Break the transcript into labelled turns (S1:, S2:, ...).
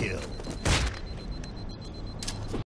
S1: kill.